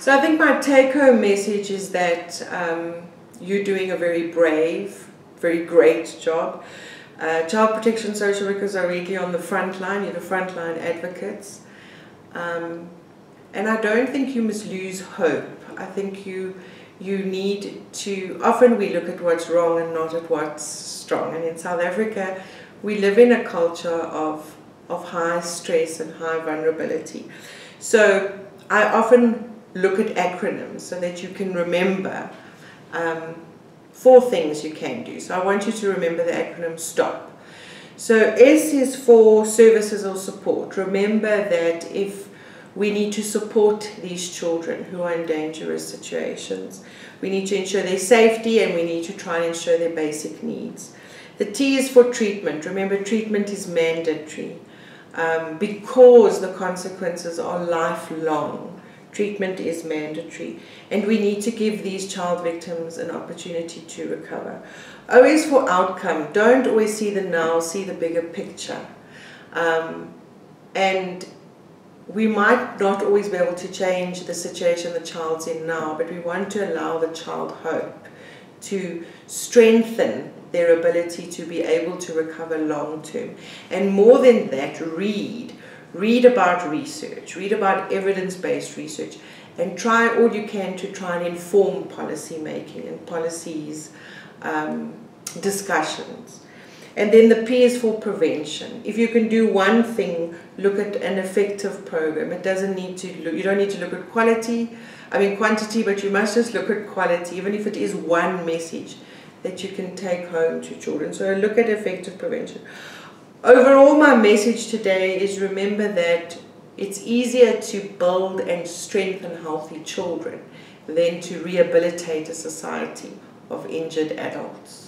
So I think my take home message is that um, you're doing a very brave, very great job. Uh, Child Protection Social Workers are really on the front line, you're the frontline advocates. Um, and I don't think you must lose hope. I think you you need to often we look at what's wrong and not at what's strong. And in South Africa, we live in a culture of of high stress and high vulnerability. So I often look at acronyms so that you can remember um, four things you can do. So I want you to remember the acronym STOP. So S is for services or support. Remember that if we need to support these children who are in dangerous situations, we need to ensure their safety and we need to try and ensure their basic needs. The T is for treatment. Remember, treatment is mandatory um, because the consequences are lifelong. Treatment is mandatory, and we need to give these child victims an opportunity to recover. Always for outcome, don't always see the now, see the bigger picture. Um, and we might not always be able to change the situation the child's in now, but we want to allow the child hope to strengthen their ability to be able to recover long term. And more than that, read. Read about research, read about evidence based research, and try all you can to try and inform policy making and policies um, discussions. And then the P is for prevention. If you can do one thing, look at an effective program. It doesn't need to look, you don't need to look at quality, I mean quantity, but you must just look at quality, even if it is one message that you can take home to children. So look at effective prevention. Overall, my message today is remember that it's easier to build and strengthen healthy children than to rehabilitate a society of injured adults.